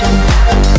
trong